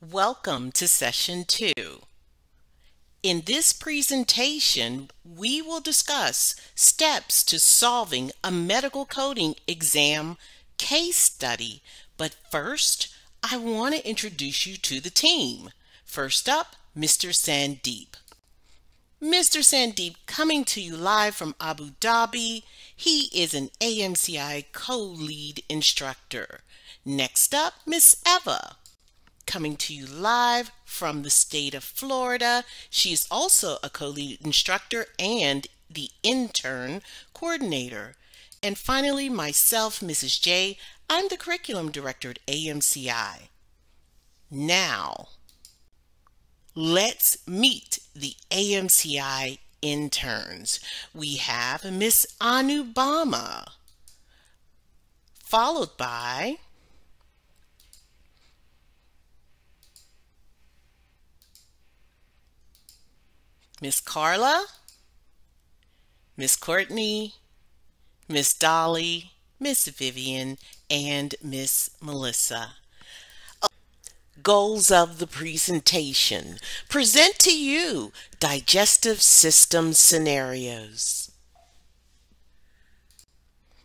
Welcome to session two. In this presentation, we will discuss steps to solving a medical coding exam case study. But first, I want to introduce you to the team. First up, Mr. Sandeep. Mr. Sandeep coming to you live from Abu Dhabi. He is an AMCI co-lead instructor. Next up, Miss Eva coming to you live from the state of Florida. She is also a co-lead instructor and the intern coordinator. And finally, myself, Mrs. Jay. I'm the curriculum director at AMCI. Now, let's meet the AMCI interns. We have Miss Anupama, followed by Miss Carla, Miss Courtney, Miss Dolly, Miss Vivian, and Miss Melissa. Goals of the presentation. Present to you digestive system scenarios.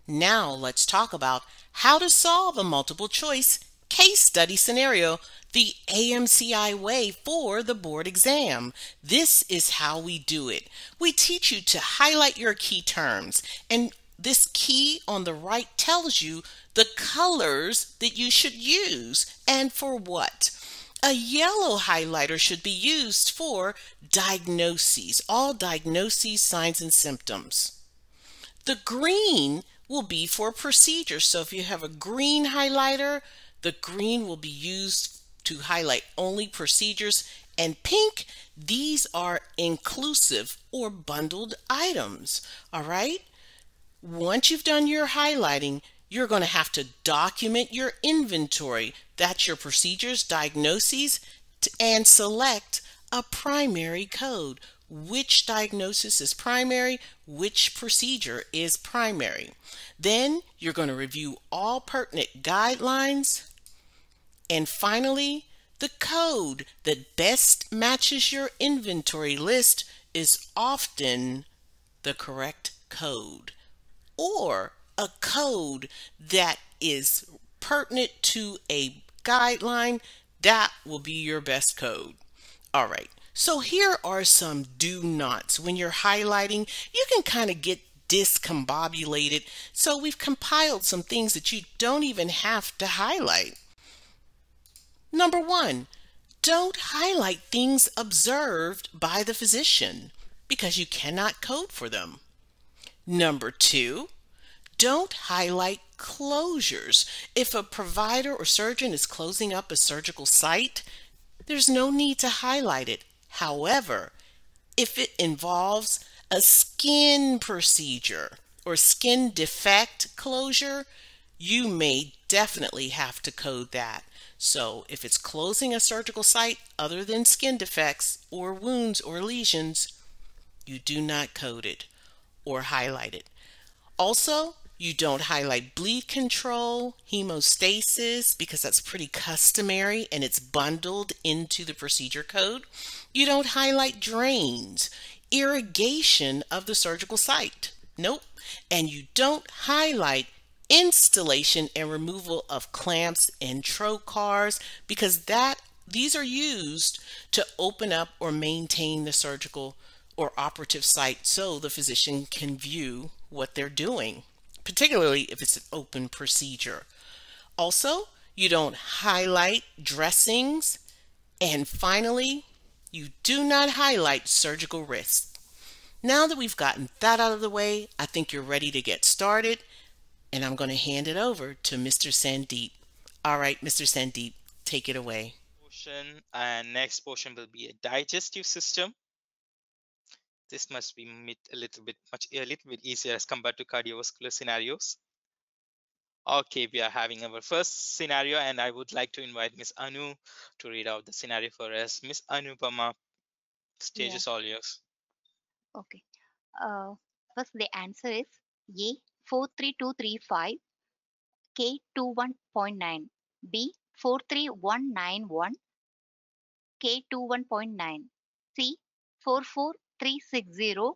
Now let's talk about how to solve a multiple choice case study scenario the AMCI way for the board exam. This is how we do it. We teach you to highlight your key terms and this key on the right tells you the colors that you should use and for what. A yellow highlighter should be used for diagnoses, all diagnoses, signs, and symptoms. The green will be for procedures. So if you have a green highlighter, the green will be used to highlight only procedures and pink, these are inclusive or bundled items. All right. Once you've done your highlighting, you're going to have to document your inventory. That's your procedures, diagnoses, and select a primary code. Which diagnosis is primary, which procedure is primary. Then you're going to review all pertinent guidelines, and finally, the code that best matches your inventory list is often the correct code or a code that is pertinent to a guideline, that will be your best code. All right, so here are some do nots. When you're highlighting, you can kind of get discombobulated. So we've compiled some things that you don't even have to highlight. Number one, don't highlight things observed by the physician because you cannot code for them. Number two, don't highlight closures. If a provider or surgeon is closing up a surgical site, there's no need to highlight it. However, if it involves a skin procedure or skin defect closure, you may definitely have to code that. So if it's closing a surgical site other than skin defects or wounds or lesions, you do not code it or highlight it. Also, you don't highlight bleed control, hemostasis, because that's pretty customary and it's bundled into the procedure code. You don't highlight drains, irrigation of the surgical site. Nope. And you don't highlight installation and removal of clamps and trocars because that these are used to open up or maintain the surgical or operative site so the physician can view what they're doing, particularly if it's an open procedure. Also, you don't highlight dressings. And finally, you do not highlight surgical risks. Now that we've gotten that out of the way, I think you're ready to get started and I'm going to hand it over to Mr. Sandeep. All right, Mr. Sandeep, take it away. Portion and next portion will be a digestive system. This must be a little bit much a little bit easier as compared to cardiovascular scenarios. Okay, we are having our first scenario, and I would like to invite Miss Anu to read out the scenario for us. Miss Anupama, stage yeah. is all yours. Okay. Uh, first, the answer is A 43235 K21.9, B 43191, K21.9, C 44360,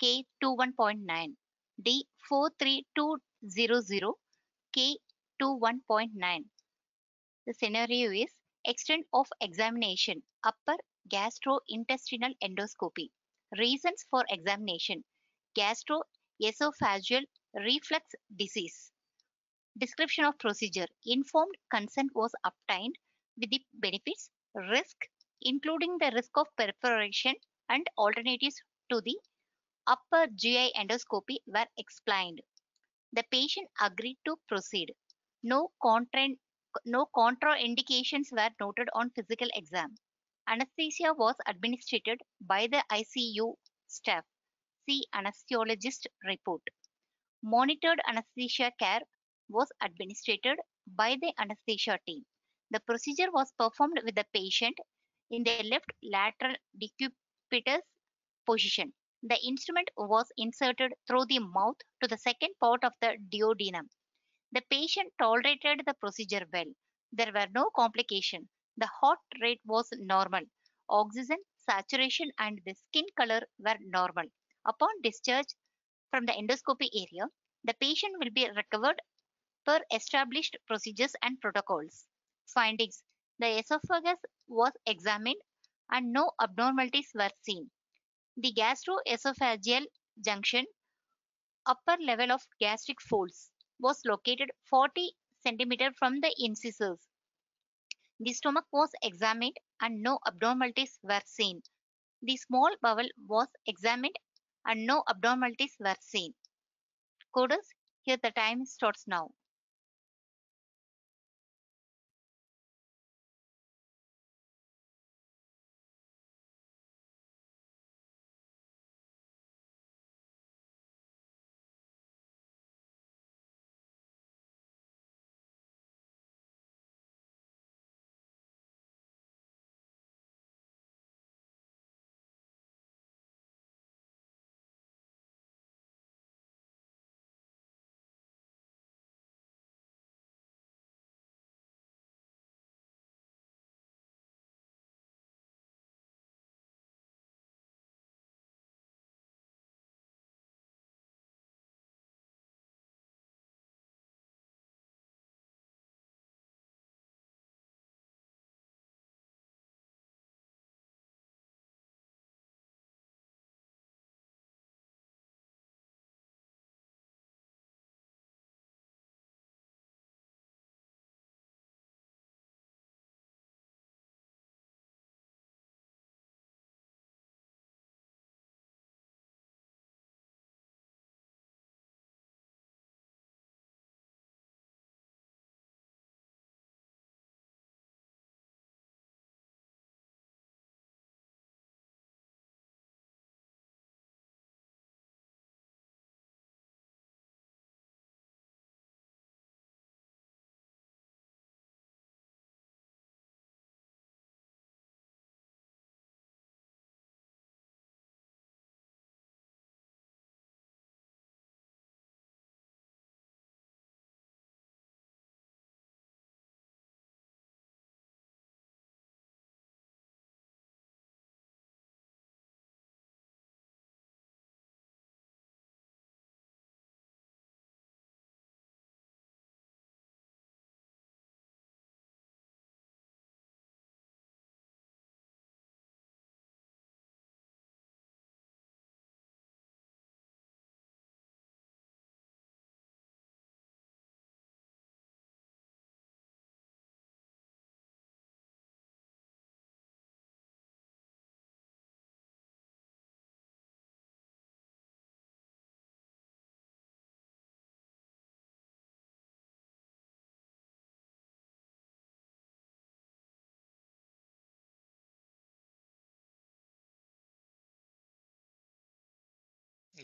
K21.9, D 43200, K21.9. The scenario is extent of examination, upper gastrointestinal endoscopy. Reasons for examination, gastroesophageal reflux disease. Description of procedure, informed consent was obtained with the benefits, risk, including the risk of perforation and alternatives to the upper GI endoscopy were explained. The patient agreed to proceed. No, contra- no contraindications were noted on physical exam. Anesthesia was administered by the ICU staff. See anesthesiologist report. Monitored anesthesia care was administered by the anesthesia team. The procedure was performed with the patient in the left lateral decubitus position. The instrument was inserted through the mouth to the second part of the duodenum. The patient tolerated the procedure well. There were no complications. The heart rate was normal. Oxygen saturation and the skin color were normal. Upon discharge from the endoscopy area, the patient will be recovered per established procedures and protocols. Findings The esophagus was examined and no abnormalities were seen. The gastroesophageal junction, upper level of gastric folds, was located 40 cm from the incisors. The stomach was examined and no abnormalities were seen. The small bowel was examined and no abnormalities were seen. Coders, here the time starts now.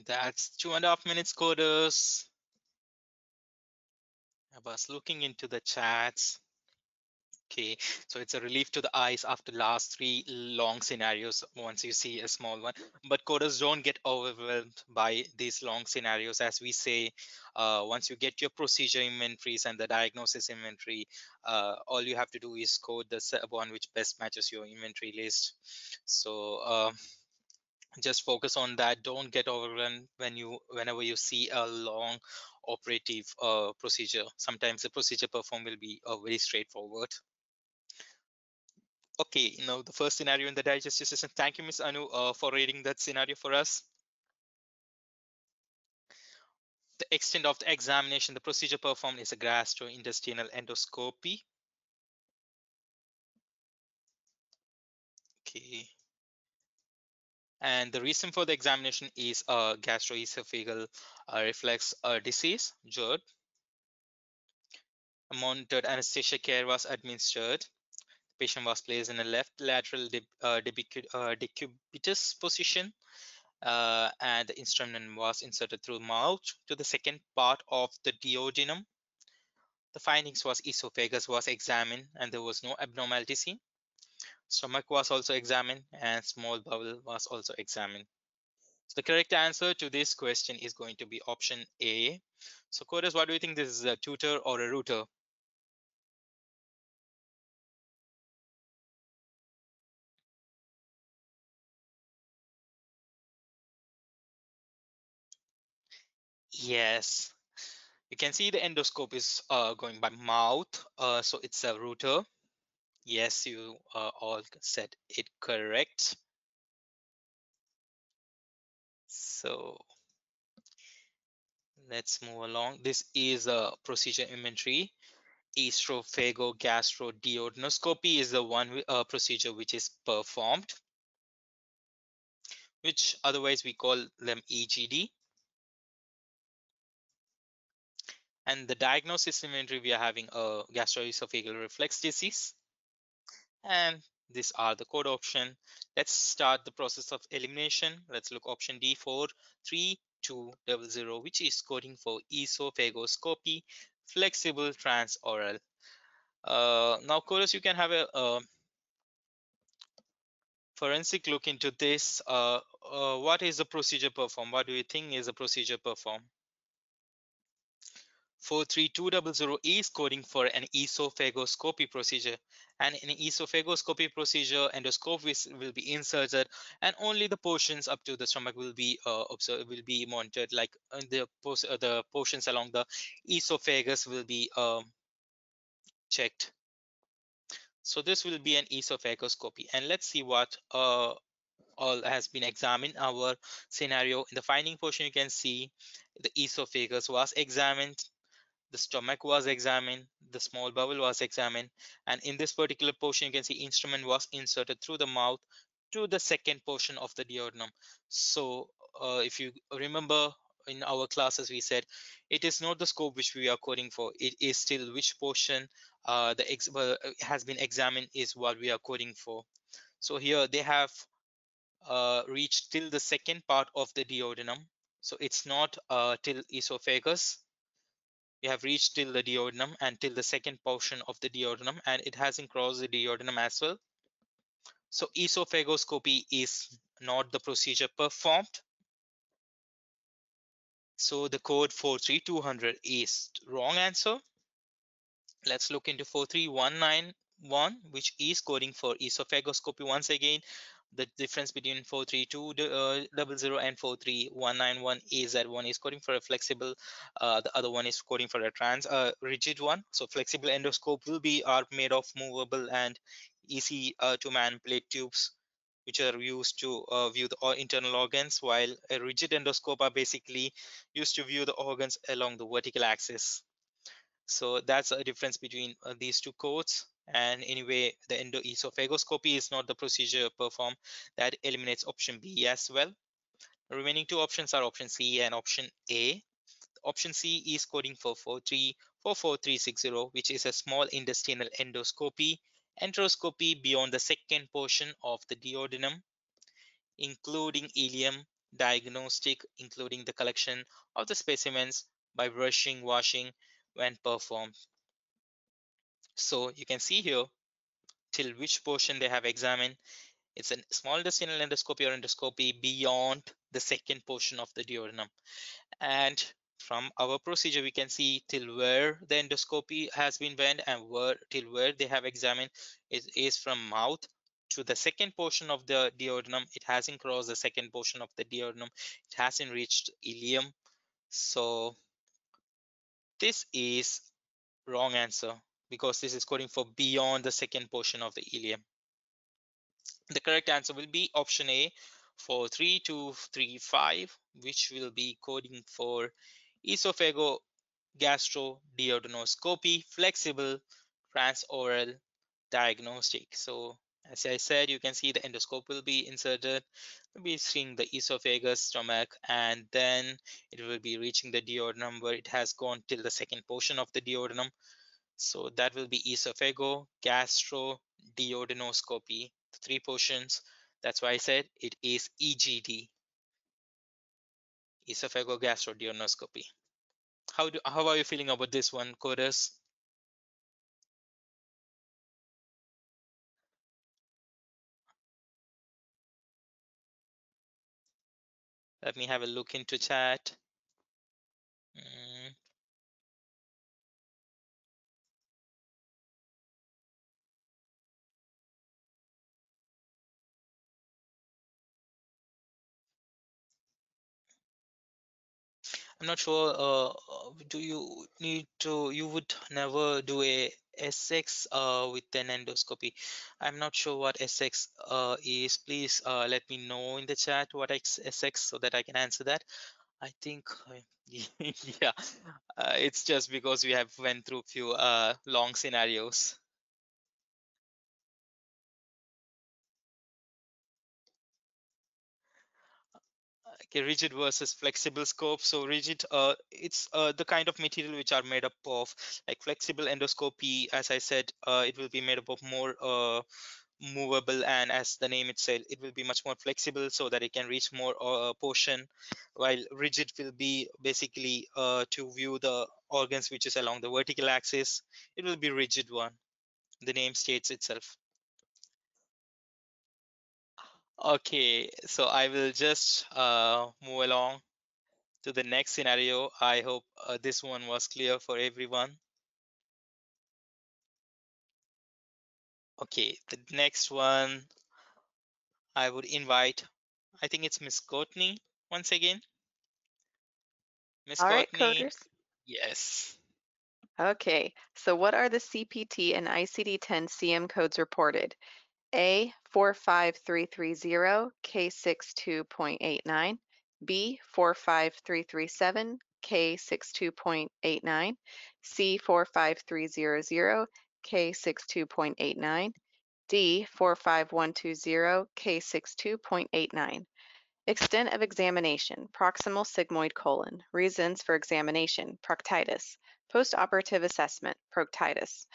That's two and a half minutes, coders. I was looking into the chats. Okay, so it's a relief to the eyes after last three long scenarios once you see a small one. But coders don't get overwhelmed by these long scenarios. As we say, uh, once you get your procedure inventories and the diagnosis inventory, uh, all you have to do is code the one which best matches your inventory list. So uh, just focus on that. Don't get overrun when you whenever you see a long operative uh, procedure. Sometimes the procedure performed will be uh, very straightforward okay, you know, the first scenario in the digestive system. Thank you, Ms. Anu, uh, for reading that scenario for us. The extent of the examination, the procedure performed is a gastrointestinal endoscopy. Okay. And the reason for the examination is a gastroesophageal uh, reflux uh, disease, GERD. Monitored anesthesia care was administered The patient was placed in a left lateral uh, uh, decubitus position uh, and the instrument was inserted through mouth to the second part of the duodenum. The findings was esophagus was examined and there was no abnormality seen. Stomach was also examined and small bowel was also examined. So the correct answer to this question is going to be option A. So coders, what do you think this is a tutor or a router? Yes. You can see the endoscope is uh, going by mouth, uh, so it's a router. Yes, you uh, all said it correct. So let's move along. This is a procedure inventory. Esophagogastroduodenoscopy is the one uh, procedure which is performed, which otherwise we call them EGD. And the diagnosis inventory, we are having a gastroesophageal reflux disease. And these are the code option. Let's start the process of elimination. Let's look option D for 3200, which is coding for esophagoscopy, flexible transoral. Uh, now, coders, you can have a, a, forensic look into this. Uh, uh, what is the procedure performed? What do you think is the procedure perform? 43200 is coding for an esophagoscopy procedure. And in an esophagoscopy procedure endoscope will be inserted and only the portions up to the stomach will be uh, observed will be monitored like uh, the uh, the portions along the esophagus will be um, checked. So this will be an esophagoscopy and let's see what uh, all has been examined. Our scenario in the finding portion you can see the esophagus was examined the stomach was examined, the small bowel was examined, and in this particular portion, you can see instrument was inserted through the mouth to the second portion of the duodenum. So uh, if you remember in our classes, we said it is not the scope which we are coding for. It is still which portion uh, the ex uh, has been examined is what we are coding for. So here they have uh, reached till the second part of the duodenum. So it's not uh, till esophagus we have reached till the duodenum and till the second portion of the duodenum and it hasn't crossed the duodenum as well. So esophagoscopy is not the procedure performed. So the code 43200 is wrong answer. Let's look into 43191 which is coding for esophagoscopy once again the difference between 43200 uh, and 43191 is that one is coding for a flexible uh, the other one is coding for a trans uh, rigid one. So flexible endoscope will be are made of movable and easy uh, to manipulate tubes which are used to uh, view the internal organs while a rigid endoscope are basically used to view the organs along the vertical axis. So that's a difference between uh, these two codes and anyway the endoesophagoscopy is not the procedure performed that eliminates option b as well. The remaining two options are option c and option a. Option c is coding for 4344360 which is a small intestinal endoscopy enteroscopy beyond the second portion of the duodenum including ileum diagnostic including the collection of the specimens by brushing washing when performed So you can see here till which portion they have examined. It's a small intestinal endoscopy or endoscopy beyond the second portion of the duodenum. And from our procedure, we can see till where the endoscopy has been went and where till where they have examined it is from mouth to the second portion of the duodenum. It hasn't crossed the second portion of the duodenum. It hasn't reached ileum. So this is wrong answer because this is coding for beyond the second portion of the ileum. The correct answer will be option A for 3235, which will be coding for esophagogastroduodenoscopy, flexible transoral diagnostic. So as I said, you can see the endoscope will be inserted, will be seeing the esophagus, stomach, and then it will be reaching the duodenum where it has gone till the second portion of the duodenum. So that will be esophago, gastro, duodenoscopy, three portions. That's why I said it is EGD, esophagogastroduodenoscopy. How do how are you feeling about this one, coders? Let me have a look into chat. I'm not sure. Uh, do you need to? You would never do a SX uh, with an endoscopy. I'm not sure what SX uh, is. Please uh, let me know in the chat what SX so that I can answer that. I think, yeah, uh, it's just because we have went through a few uh, long scenarios. Okay rigid versus flexible scope. So rigid uh it's uh the kind of material which are made up of like flexible endoscopy as i said uh it will be made up of more uh movable and as the name itself it will be much more flexible so that it can reach more uh, portion while rigid will be basically uh, to view the organs which is along the vertical axis. It will be rigid one. The name states itself Okay, so I will just uh, move along to the next scenario. I hope uh, this one was clear for everyone. Okay, the next one I would invite, I think it's Miss Courtney once again. Miss All right, Courtney. coders. Yes. Okay, so what are the CPT and ICD-10 CM codes reported? A 45330 K62.89, B 45337 K62.89, C 45300 K62.89, D 45120 K62.89. Extent of examination, proximal sigmoid colon. Reasons for examination, proctitis. Postoperative assessment, proctitis.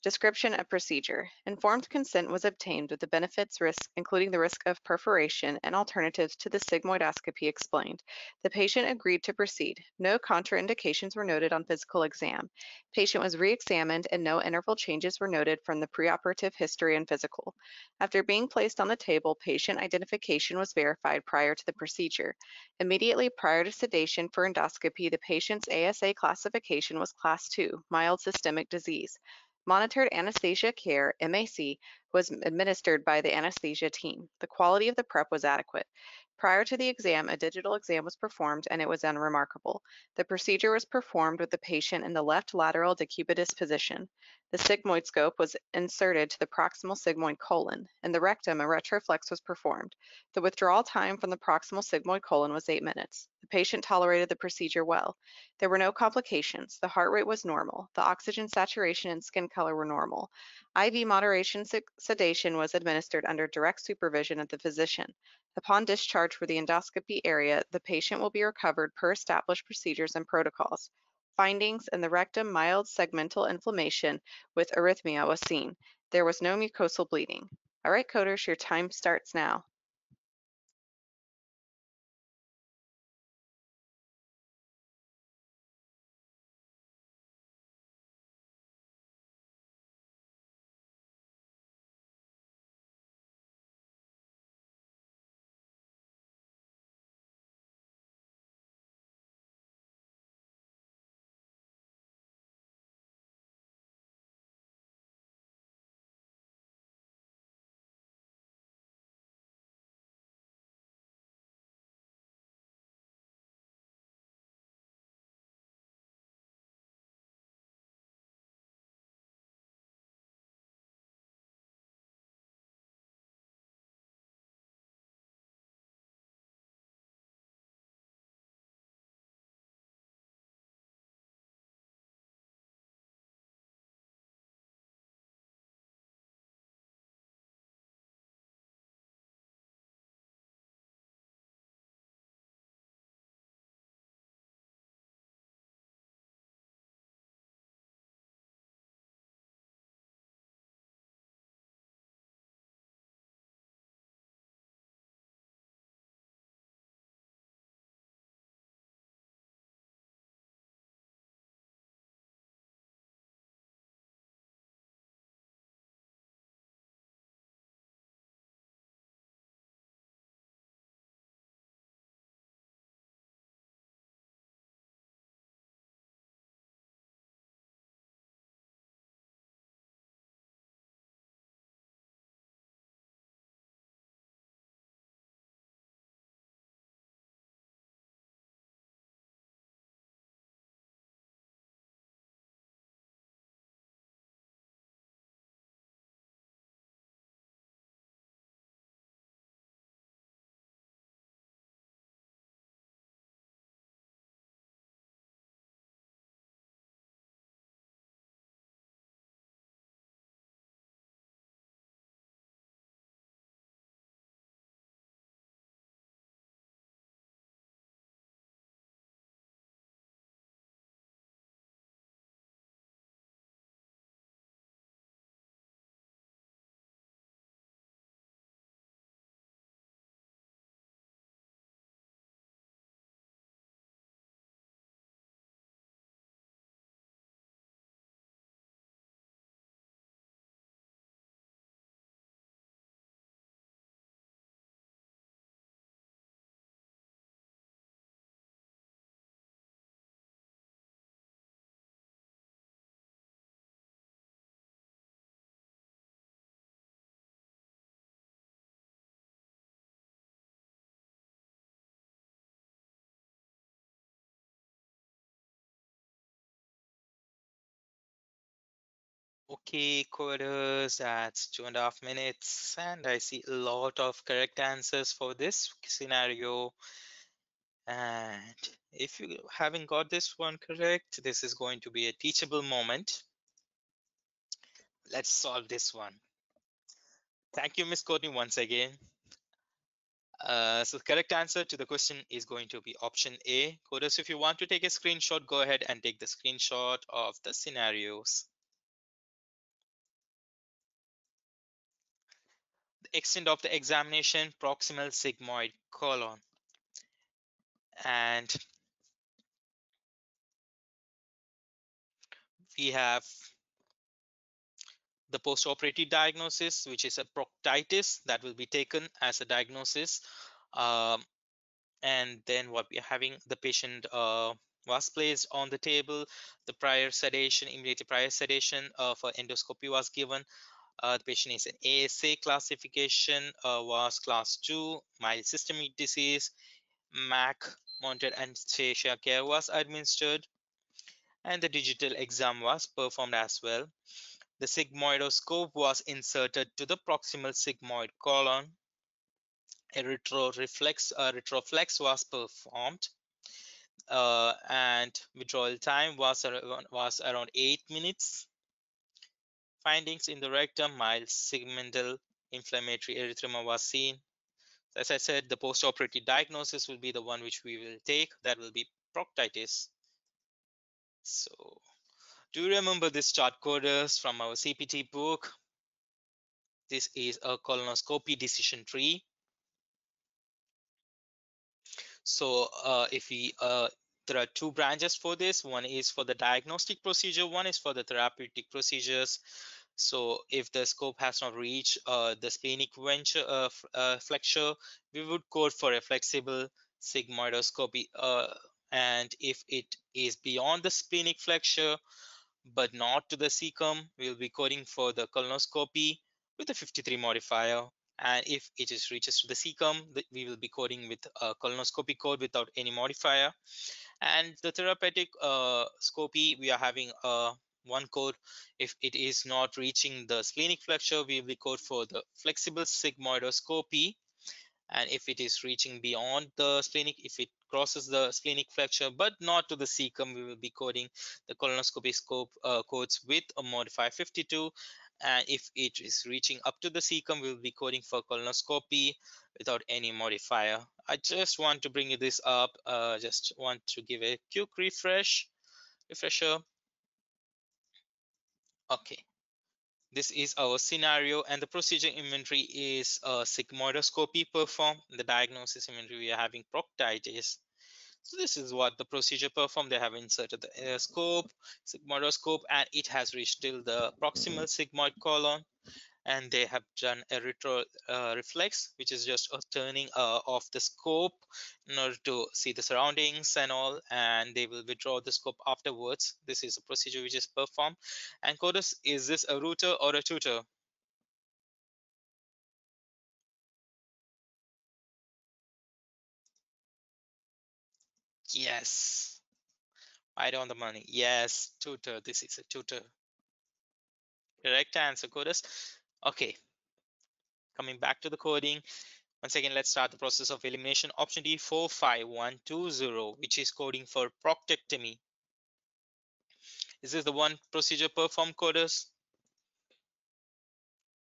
Description of procedure. Informed consent was obtained with the benefits, risk, including the risk of perforation and alternatives to the sigmoidoscopy explained. The patient agreed to proceed. No contraindications were noted on physical exam. Patient was re-examined and no interval changes were noted from the preoperative history and physical. After being placed on the table, patient identification was verified prior to the procedure. Immediately prior to sedation for endoscopy, the patient's ASA classification was class 2, mild systemic disease. Monitored anesthesia care, MAC, was administered by the anesthesia team. The quality of the prep was adequate. Prior to the exam, a digital exam was performed and it was unremarkable. The procedure was performed with the patient in the left lateral decubitus position. The sigmoid scope was inserted to the proximal sigmoid colon. In the rectum, a retroflex was performed. The withdrawal time from the proximal sigmoid colon was eight minutes. The patient tolerated the procedure well. There were no complications. The heart rate was normal. The oxygen saturation and skin color were normal. IV moderation sedation was administered under direct supervision of the physician. Upon discharge for the endoscopy area, the patient will be recovered per established procedures and protocols. Findings in the rectum mild segmental inflammation with erythema was seen. There was no mucosal bleeding. All right, coders, your time starts now. Okay, coders, that's two and a half minutes, and I see a lot of correct answers for this scenario. And if you haven't got this one correct, this is going to be a teachable moment. Let's solve this one. Thank you, Miss Courtney, once again. Uh, so the correct answer to the question is going to be option A. Coders, if you want to take a screenshot, go ahead and take the screenshot of the scenarios. Extent of the examination proximal sigmoid colon. And we have the post-operative diagnosis which is a proctitis that will be taken as a diagnosis um, and then what we are having the patient uh, was placed on the table. The prior sedation immediate prior sedation uh, for endoscopy was given the patient is an ASA classification, uh, was class 2, mild systemic disease, MAC, monitored anesthesia care was administered, and the digital exam was performed as well. The sigmoidoscope was inserted to the proximal sigmoid colon. A retroreflex, a retroflex was performed. Uh, and withdrawal time was around, was around 8 minutes Findings in the rectum, mild segmental inflammatory erythema was seen. As I said, the post-operative diagnosis will be the one which we will take. That will be proctitis. So do you remember this chart coders from our CPT book? This is a colonoscopy decision tree. So uh, if we uh, there are two branches for this. One is for the diagnostic procedure, one is for the therapeutic procedures. So if the scope has not reached uh, the splenic venture, uh, uh, flexure, we would code for a flexible sigmoidoscopy. Uh, and if it is beyond the splenic flexure, but not to the cecum, we'll be coding for the colonoscopy with a 53 modifier. And if it is reaches to the cecum, we will be coding with a colonoscopy code without any modifier. And the therapeutic uh, scopy, we are having a one code. If it is not reaching the splenic flexure, we will code for the flexible sigmoidoscopy. And if it is reaching beyond the splenic, if it crosses the splenic flexure, but not to the cecum, we will be coding the colonoscopy scope uh, codes with a modifier 52. And if it is reaching up to the cecum, we will be coding for colonoscopy without any modifier. I just want to bring you this up. Uh, just want to give a quick refresh, refresher. Okay, this is our scenario and the procedure inventory is a sigmoidoscopy performed. The diagnosis inventory, we are having proctitis. So this is what the procedure performed. They have inserted the scope, sigmoidoscope, and it has reached till the proximal sigmoid colon and they have done a retro uh, reflex which is just a turning uh, of the scope in order to see the surroundings and all and they will withdraw the scope afterwards. This is a procedure which is performed. And codus is this a router or a tutor? Yes. Right on the money. Yes tutor. This is a tutor. Correct answer codus Okay, coming back to the coding. Once again, let's start the process of elimination. Option D, 45120, which is coding for proctectomy. Is this the one procedure performed coders?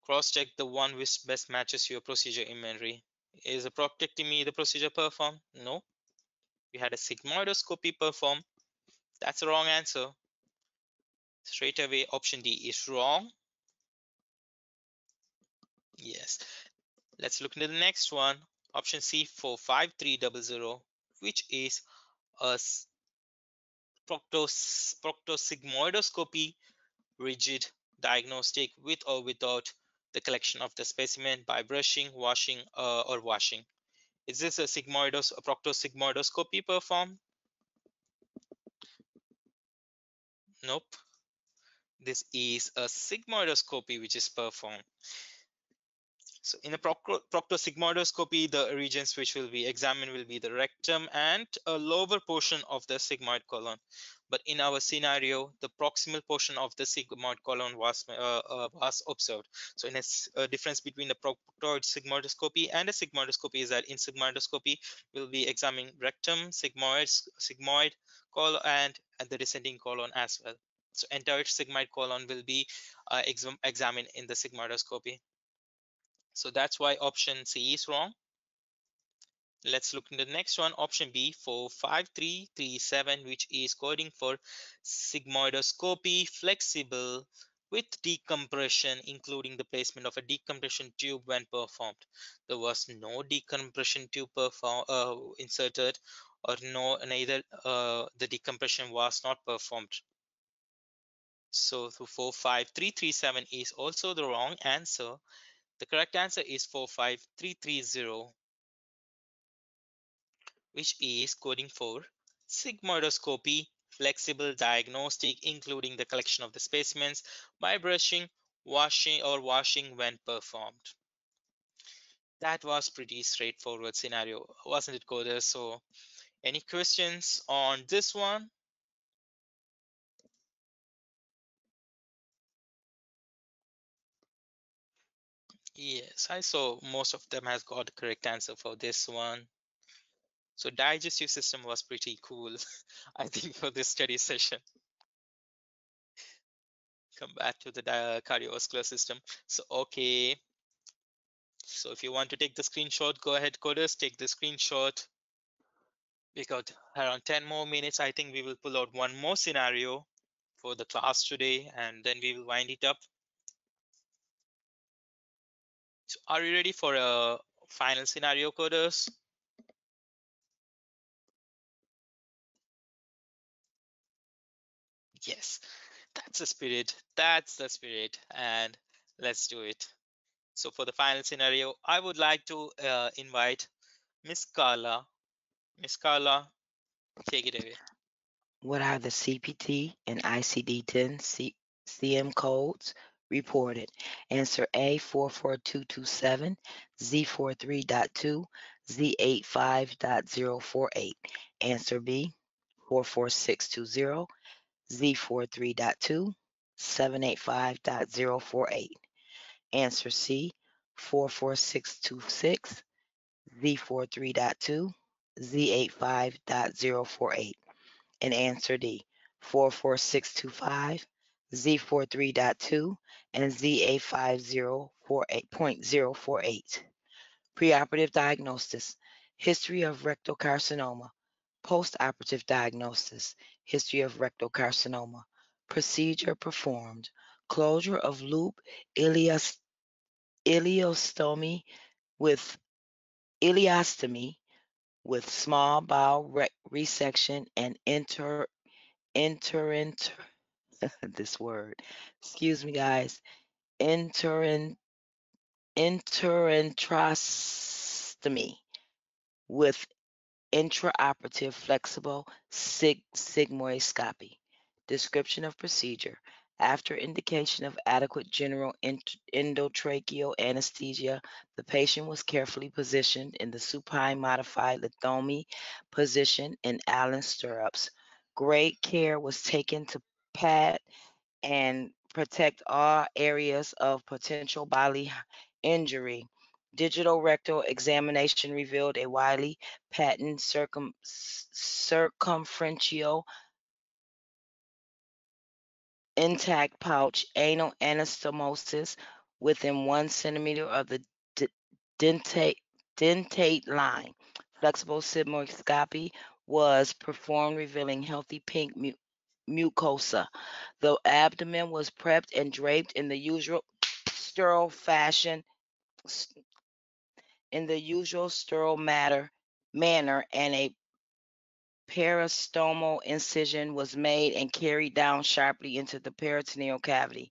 Cross-check the one which best matches your procedure inventory. Is a proctectomy the procedure performed? No. We had a sigmoidoscopy performed. That's the wrong answer. Straight away, option D is wrong. Yes. Let's look into the next one. Option C for 5300, which is a proctos, proctosigmoidoscopy rigid diagnostic with or without the collection of the specimen by brushing, washing, uh, or washing. Is this a sigmoidos, a proctosigmoidoscopy performed? Nope. This is a sigmoidoscopy which is performed. So in a proctosigmoidoscopy, the regions which will be examined will be the rectum and a lower portion of the sigmoid colon. but in our scenario, the proximal portion of the sigmoid colon was uh, uh, was observed. So in a, a, difference between the proctoid sigmoidoscopy and a sigmoidoscopy is that in sigmoidoscopy, we'll be examining rectum, sigmoid, sigmoid colon, and, and the descending colon as well. So entire sigmoid colon will be uh, examined in the sigmoidoscopy. So that's why option C is wrong. Let's look in the next one, option B, 45337, which is coding for sigmoidoscopy, flexible with decompression, including the placement of a decompression tube when performed. There was no decompression tube perform, uh, inserted or no neither uh, the decompression was not performed. So 45337 is also the wrong answer. The correct answer is 45330 which is coding for sigmoidoscopy, flexible diagnostic, including the collection of the specimens by brushing, washing, or washing when performed. That was pretty straightforward scenario, wasn't it, coders? So, any questions on this one? Yes, I saw most of them has got the correct answer for this one. So digestive system was pretty cool, I think, for this study session. Come back to the cardiovascular system. So, okay. So if you want to take the screenshot, go ahead, coders, take the screenshot. We got around 10 more minutes. I think we will pull out one more scenario for the class today, and then we will wind it up. So are you ready for a final scenario, coders? yes. That's the spirit. That's the spirit. And let's do it. So for the final scenario i would like to uh, invite miss carla. Miss carla take it away. What are the cpt and icd-10 C cm codes reported answer a 44227 z43.2 z85.048 answer b 44620 Z43.2, 785.048. Answer C, 44626, Z43.2, Z85.048. And answer D, 44625, Z43.2, and Z85.048. Preoperative diagnosis, history of rectal carcinoma, postoperative diagnosis, history of rectal carcinoma, procedure performed, closure of loop ileostomy with ileostomy with small bowel re resection and inter inter this word excuse me guys interin interintrostomy with intraoperative flexible sig sigmoidoscopy. Description of procedure. After indication of adequate general endotracheal anesthesia, the patient was carefully positioned in the supine modified lithotomy position in Allen stirrups. Great care was taken to pad and protect all areas of potential bodily injury. Digital rectal examination revealed a widely patent circum circumferential intact pouch anal anastomosis within one centimeter of the dentate, dentate line. Flexible sigmoidoscopy was performed, revealing healthy pink mucosa. The abdomen was prepped and draped in the usual sterile fashion in the usual sterile matter, manner and a peristomal incision was made and carried down sharply into the peritoneal cavity.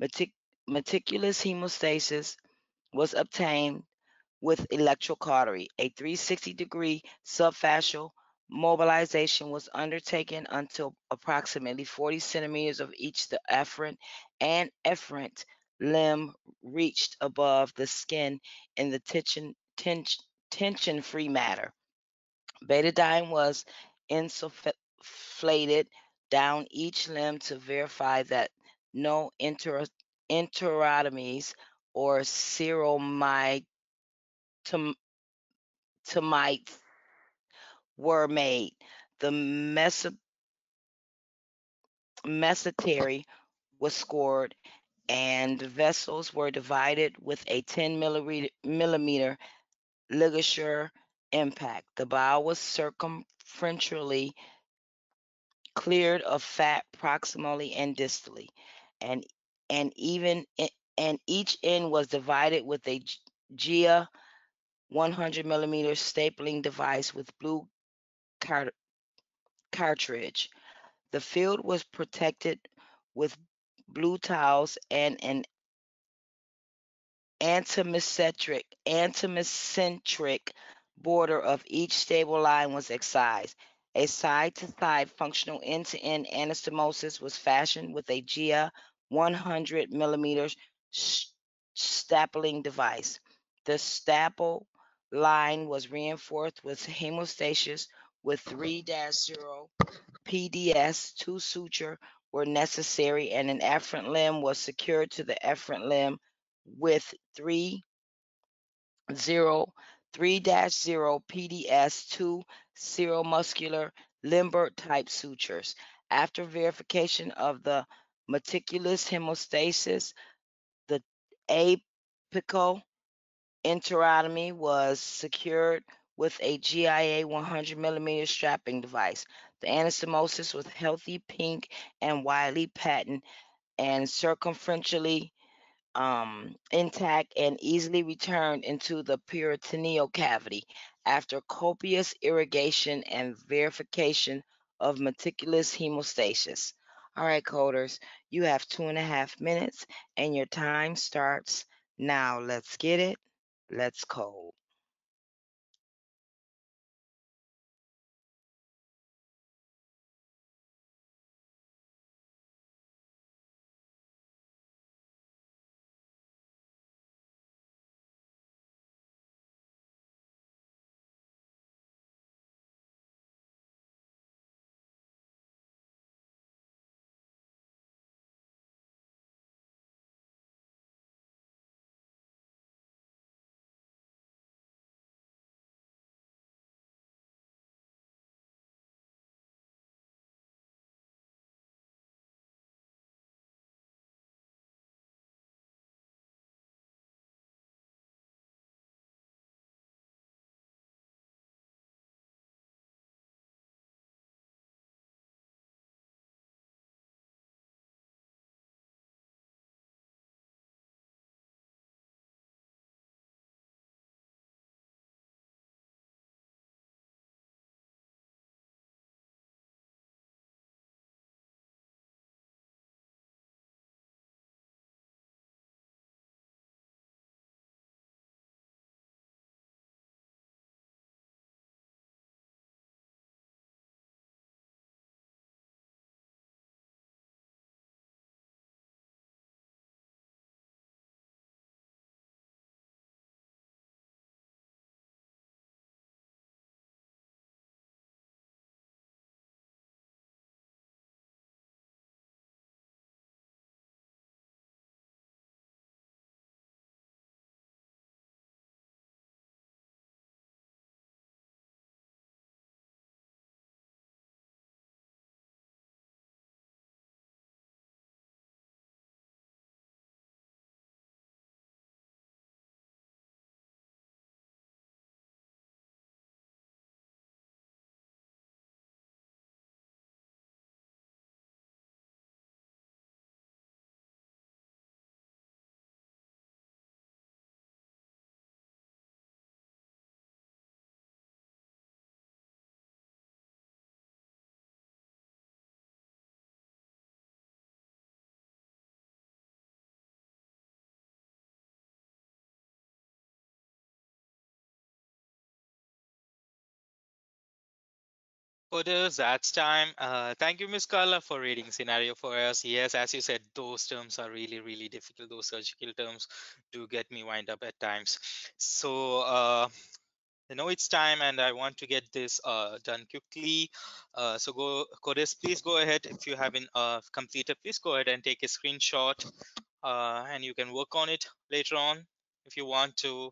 Metic meticulous hemostasis was obtained with electrocautery. A 360 degree subfascial mobilization was undertaken until approximately 40 centimeters of each the afferent and efferent limb reached above the skin in the tension, tension, tension-free matter. Betadine was insufflated down each limb to verify that no inter enterotomies or seromyotomies were made. The meso mesentery was scored and vessels were divided with a 10 millimeter LigaSure Impact. The bowel was circumferentially cleared of fat proximally and distally, and and even and each end was divided with a GIA 100 millimeter stapling device with blue cart cartridge. The field was protected with blue tiles and an antimesenteric border of each stable line was excised. A side-to-side functional end-to-end anastomosis was fashioned with a GIA 100 millimeter stapling device. The staple line was reinforced with hemostasis with 3-0 PDS. Two suture were necessary and an efferent limb was secured to the efferent limb with 3 0 3-0 PDS 2 seromuscular Lembert type sutures. After verification of the meticulous hemostasis, the apical enterotomy was secured with a GIA 100 millimeter strapping device. The anastomosis was healthy, pink, and widely patent and circumferentially um, intact and easily returned into the peritoneal cavity after copious irrigation and verification of meticulous hemostasis. All right, coders, you have two and a half minutes and your time starts now. Let's get it. Let's code. Coders, that's time. Uh, thank you, Ms. Carla, for reading scenario for us. Yes, as you said, those terms are really, really difficult. Those surgical terms do get me wind up at times. So, uh, I know it's time and I want to get this uh, done quickly. Uh, so go, Coders, please go ahead. If you haven't uh, completed, please go ahead and take a screenshot uh, and you can work on it later on if you want to.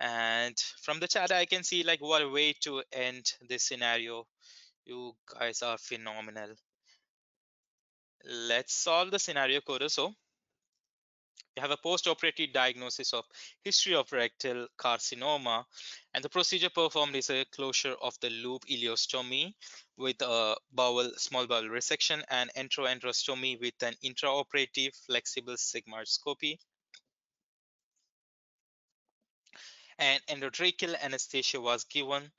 And from the chat, I can see like what a way to end this scenario. You guys are phenomenal. Let's solve the scenario coder. So we have a post-operative diagnosis of history of rectal carcinoma and the procedure performed is a closure of the loop ileostomy with a bowel small bowel resection and enteroenterostomy with an intraoperative flexible sigmoidoscopy and endotracheal anesthesia was given.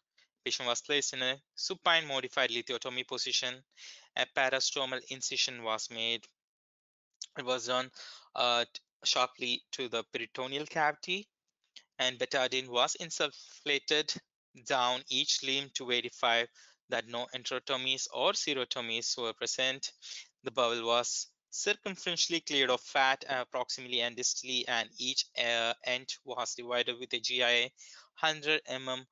Patient was placed in a supine modified lithotomy position. A parastomal incision was made. It was done uh, sharply to the peritoneal cavity and betadine was insufflated down each limb to verify that no enterotomies or serotomies were present. The bowel was circumferentially cleared of fat uh, proximally and distally and each uh, end was divided with a GIA 100 mm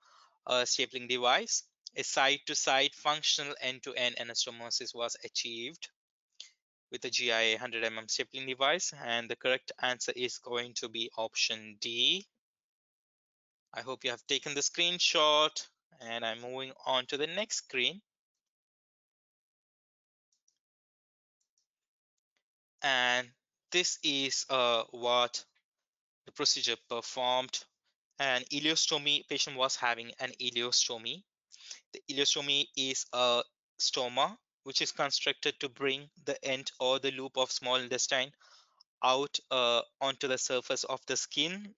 uh, stapling device. A side-to-side -side functional end-to-end -end anastomosis was achieved with the GIA 100 mm stapling device and the correct answer is going to be option D. I hope you have taken the screenshot and I'm moving on to the next screen. And this is uh, what the procedure performed. An ileostomy patient was having an ileostomy. The ileostomy is a stoma which is constructed to bring the end or the loop of small intestine out uh, onto the surface of the skin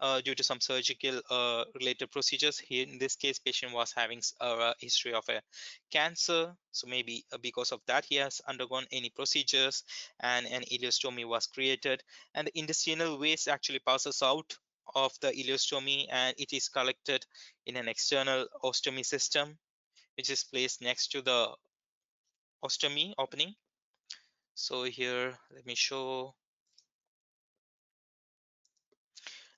uh, due to some surgical uh, related procedures. Here in this case, patient was having a history of a cancer. So maybe uh, because of that, he has undergone any procedures and an ileostomy was created. And the intestinal waste actually passes out of the ileostomy and it is collected in an external ostomy system, which is placed next to the ostomy opening. So here, let me show.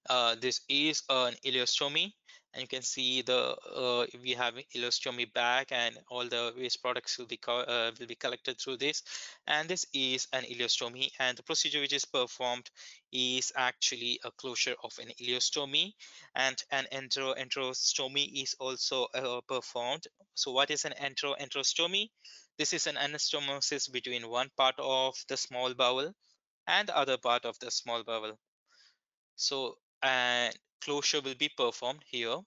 Uh, this is an ileostomy and you can see the uh, we have ileostomy bag and all the waste products will be uh, will be collected through this. And this is an ileostomy and the procedure which is performed is actually a closure of an ileostomy and an enteroenterostomy is also uh, performed. So what is an enteroenterostomy this is an anastomosis between one part of the small bowel and the other part of the small bowel. So and closure will be performed here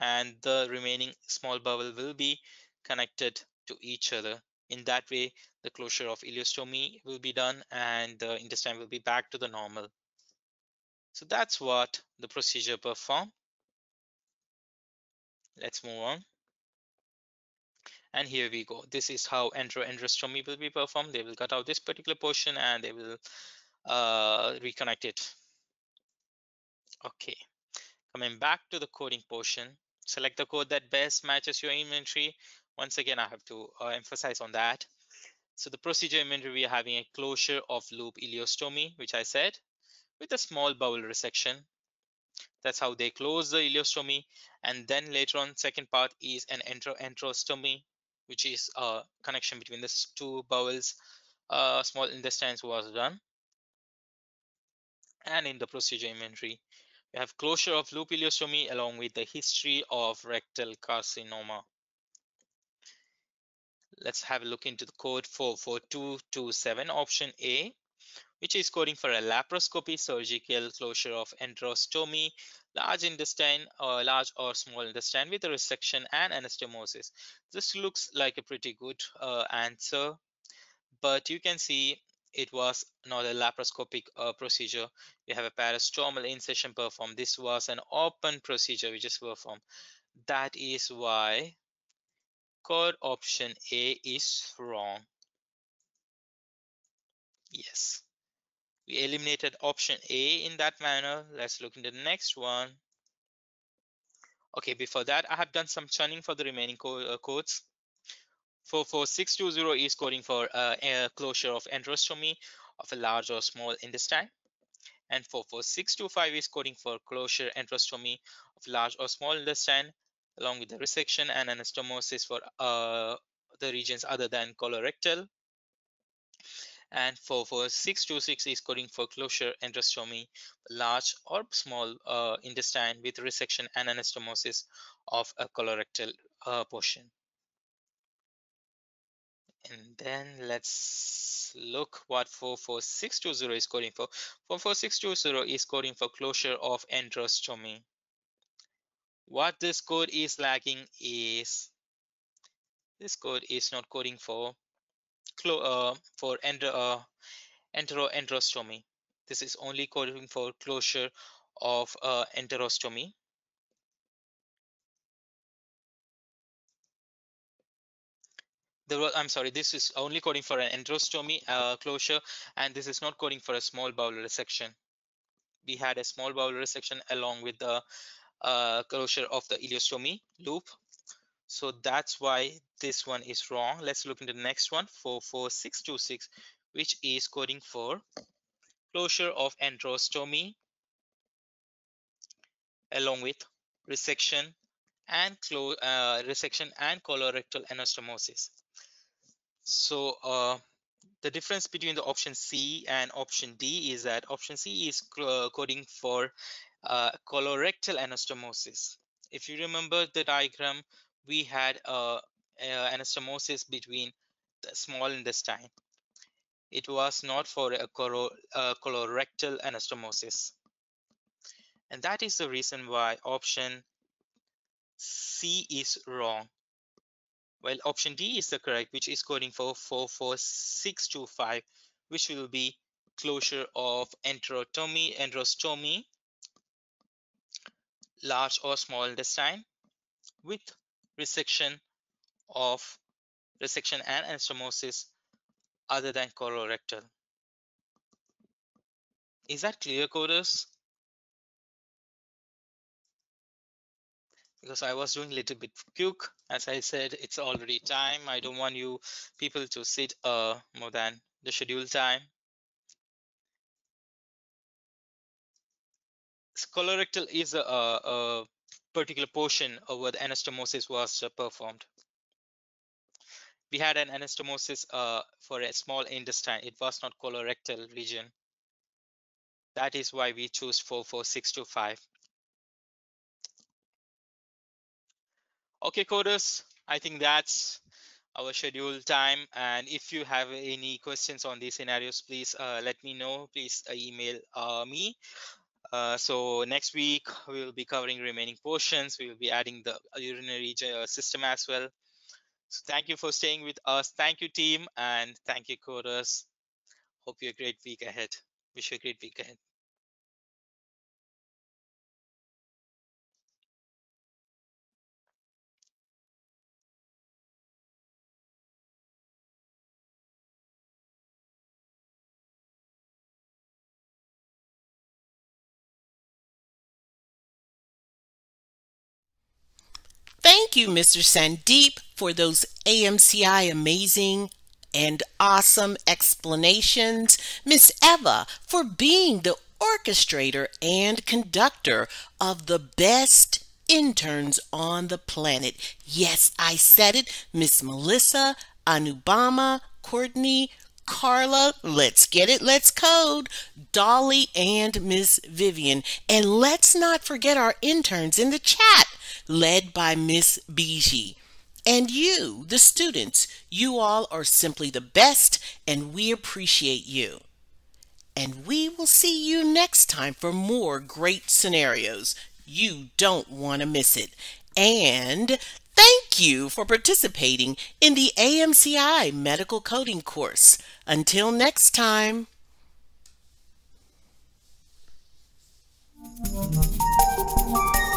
and the remaining small bowel will be connected to each other. In that way, the closure of ileostomy will be done and the intestine will be back to the normal. So that's what the procedure performed. Let's move on. And here we go. This is how enteroenterostomy will be performed. They will cut out this particular portion and they will uh, reconnect it. Okay, coming back to the coding portion, select the code that best matches your inventory. Once again, I have to uh, emphasize on that. So the procedure inventory, we are having a closure of loop ileostomy, which I said, with a small bowel resection. That's how they close the ileostomy. And then later on, second part is an enteroenterostomy, which is a connection between the two bowels, uh, small intestines was done. And in the procedure inventory, we have closure of loop ileostomy along with the history of rectal carcinoma. Let's have a look into the code for 4227 option A, which is coding for a laparoscopy surgical closure of enterostomy, large intestine or large or small intestine with a resection and anastomosis. This looks like a pretty good uh, answer, but you can see it was not a laparoscopic uh, procedure. We have a parastomal incision performed. This was an open procedure which is performed. That is why code option A is wrong. Yes. We eliminated option A in that manner. Let's look into the next one. Okay, before that, I have done some churning for the remaining co uh, codes. 44620 is coding for uh, closure of enterostomy of a large or small intestine. And 44625 is coding for closure enterostomy of large or small intestine along with the resection and anastomosis for uh, the regions other than colorectal. And 44626 is coding for closure enterostomy, large or small uh, intestine with resection and anastomosis of a colorectal uh, portion. And then let's look what 44620 is coding for. 44620 is coding for closure of enterostomy. What this code is lacking is this code is not coding for uh, for enter, uh, enteroenterostomy. This is only coding for closure of uh, enterostomy. The, I'm sorry, this is only coding for an enterostomy uh, closure, and this is not coding for a small bowel resection. We had a small bowel resection along with the uh, closure of the ileostomy loop. So that's why this one is wrong. Let's look into the next one, 44626, which is coding for closure of enterostomy along with resection and uh, resection and colorectal anastomosis. So uh, the difference between the option C and option D is that option C is coding for uh, colorectal anastomosis. If you remember the diagram, we had uh, uh, anastomosis between the small intestine. It was not for a colo uh, colorectal anastomosis. And that is the reason why option C is wrong. Well, option D is the correct, which is coding for 44625, which will be closure of enterotomy, enterostomy large or small intestine with resection of resection and anastomosis other than colorectal. Is that clear, coders? Because I was doing a little bit quick. As I said, it's already time. I don't want you people to sit uh, more than the scheduled time. colorectal is a, a, particular portion of where the anastomosis was uh, performed. We had an anastomosis uh, for a small intestine. It was not colorectal region. That is why we choose 44625. Okay, coders, I think that's our scheduled time. And if you have any questions on these scenarios, please uh, let me know. Please uh, email uh, me uh, so next week we will be covering remaining portions. We will be adding the urinary uh, system as well. So thank you for staying with us. Thank you team and thank you coders. Hope you a great week ahead. Wish you a great week ahead. You, Mr. Sandeep, for those AMCI amazing and awesome explanations. Miss Eva, for being the orchestrator and conductor of the best interns on the planet. Yes, I said it. Miss Melissa, Anupama, Courtney, Carla, let's get it, let's code, Dolly, and Miss Vivian. And let's not forget our interns in the chat led by Miss Biji. And you, the students, you all are simply the best, and we appreciate you. And we will see you next time for more great scenarios. You don't want to miss it. And thank you for participating in the AMCI Medical Coding course. Until next time. Thank you.